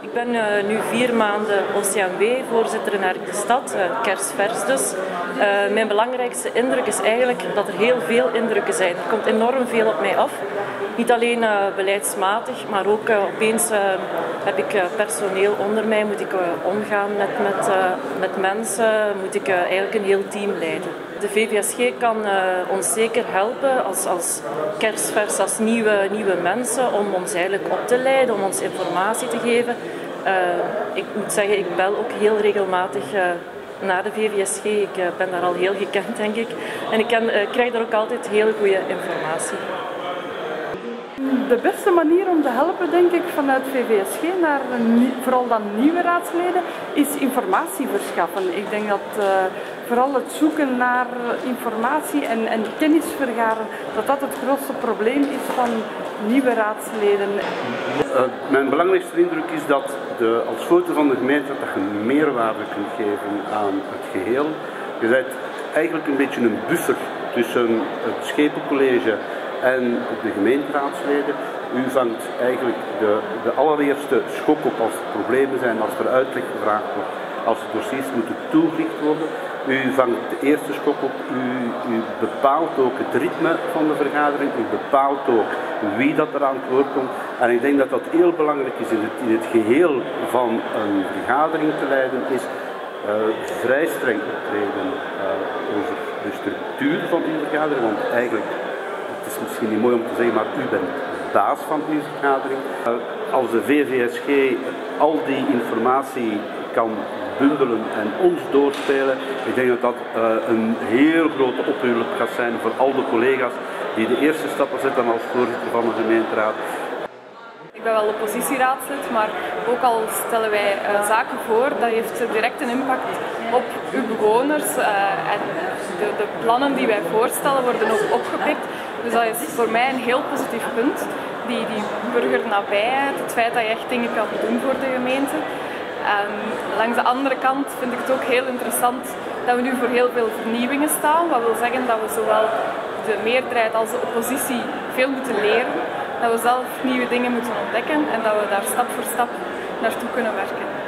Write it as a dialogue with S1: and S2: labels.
S1: Ik ben eh, nu vier maanden OCMW, voorzitter in de Stad, uh, kerstvers dus. Eh, mijn belangrijkste indruk is eigenlijk dat er heel veel indrukken zijn. Er komt enorm veel op mij af. Niet alleen beleidsmatig, maar ook opeens heb ik personeel onder mij, moet ik omgaan met, met, met mensen, moet ik eigenlijk een heel team leiden. De VVSG kan ons zeker helpen als, als kerstvers, als nieuwe, nieuwe mensen, om ons eigenlijk op te leiden, om ons informatie te geven. Uh, ik moet zeggen, ik bel ook heel regelmatig uh, naar de VVSG. Ik ben daar al heel gekend, denk ik. En ik kan, krijg daar ook altijd heel goede informatie.
S2: De beste manier om te helpen, denk ik, vanuit VVSG naar vooral dan nieuwe raadsleden, is informatie verschaffen. Ik denk dat vooral het zoeken naar informatie en, en kennis vergaren, dat dat het grootste probleem is van nieuwe raadsleden.
S3: Uh, mijn belangrijkste indruk is dat de, als foto van de gemeente dat je meerwaarde kunt geven aan het geheel. Je bent eigenlijk een beetje een buffer tussen het schepencollege en de gemeenteraadsleden. U vangt eigenlijk de, de allereerste schok op als er problemen zijn, als er uitleg gevraagd wordt, als de dossiers moeten toegelicht worden. U vangt de eerste schok op, u, u, bepaalt ook het ritme van de vergadering, u bepaalt ook wie dat er aan het woord komt. En ik denk dat dat heel belangrijk is in het, in het geheel van een vergadering te leiden, is uh, vrij streng optreden uh, over de structuur van uw vergadering. Want eigenlijk, het is misschien niet mooi om te zeggen, maar u bent baas van uw vergadering. Uh, als de VVSG al die informatie kan bundelen en ons doorspelen. Ik denk dat dat uh, een heel grote ophulp gaat zijn voor al de collega's die de eerste stappen zetten als voorzitter van de gemeenteraad.
S4: Ik ben wel oppositieraadslid, maar ook al stellen wij uh, zaken voor, dat heeft direct een impact op uw bewoners. En de, plannen die wij voorstellen worden ook opgepikt. Dus dat is voor mij een heel positief punt. Die, die burgernabijheid, het feit dat je echt dingen kan doen voor de gemeente. En langs de andere kant vind ik het ook heel interessant dat we nu voor heel veel vernieuwingen staan. Wat wil zeggen dat we zowel de meerderheid als de oppositie veel moeten leren. Dat we zelf nieuwe dingen moeten ontdekken en dat we daar stap voor stap naartoe kunnen werken.